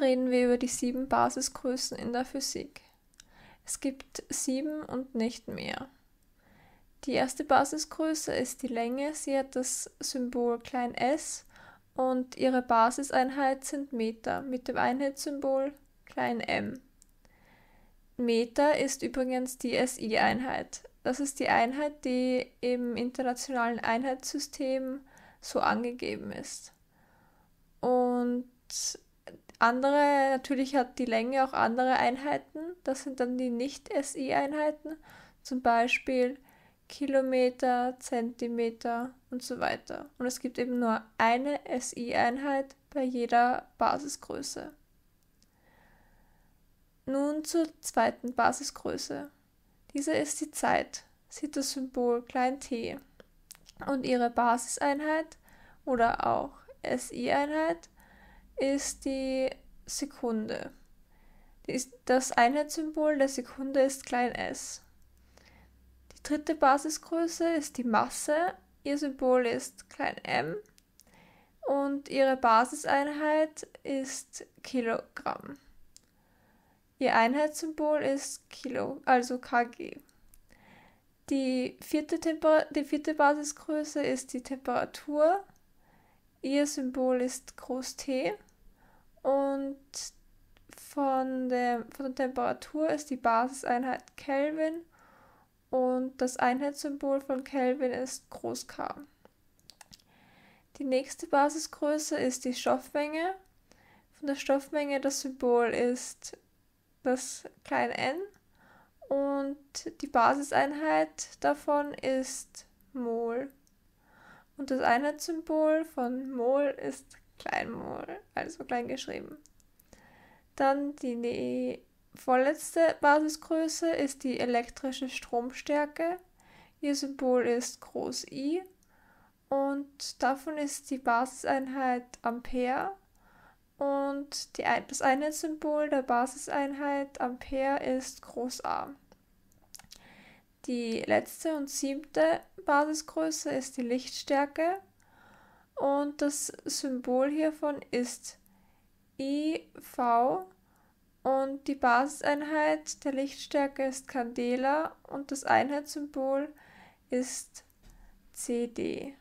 reden wir über die sieben Basisgrößen in der Physik. Es gibt sieben und nicht mehr. Die erste Basisgröße ist die Länge. Sie hat das Symbol klein s und ihre Basiseinheit sind Meter mit dem Einheitssymbol klein m. Meter ist übrigens die SI-Einheit. Das ist die Einheit, die im internationalen Einheitssystem so angegeben ist. Und andere, natürlich hat die Länge auch andere Einheiten. Das sind dann die Nicht-SI-Einheiten, zum Beispiel Kilometer, Zentimeter und so weiter. Und es gibt eben nur eine SI-Einheit bei jeder Basisgröße. Nun zur zweiten Basisgröße. Diese ist die Zeit. Sie hat das Symbol klein t. Und ihre Basiseinheit oder auch SI-Einheit ist die Sekunde. Das Einheitssymbol der Sekunde ist klein s. Die dritte Basisgröße ist die Masse. Ihr Symbol ist klein m. Und ihre Basiseinheit ist Kilogramm. Ihr Einheitssymbol ist Kilo, also kg. Die vierte, Temper die vierte Basisgröße ist die Temperatur. Ihr Symbol ist Groß T. Und von der, von der Temperatur ist die Basiseinheit Kelvin. Und das Einheitssymbol von Kelvin ist Groß K. Die nächste Basisgröße ist die Stoffmenge. Von der Stoffmenge das Symbol ist das kleine n und die Basiseinheit davon ist Mol. Und das Einheitssymbol von Mol ist Kleinmol, also klein geschrieben. Dann die, die vorletzte Basisgröße ist die elektrische Stromstärke. Ihr Symbol ist Groß I und davon ist die Basiseinheit Ampere und die, das Einheitssymbol der Basiseinheit Ampere ist Groß A. Die letzte und siebte Basisgröße ist die Lichtstärke. Und das Symbol hiervon ist IV und die Basiseinheit der Lichtstärke ist Candela. Und das Einheitssymbol ist CD.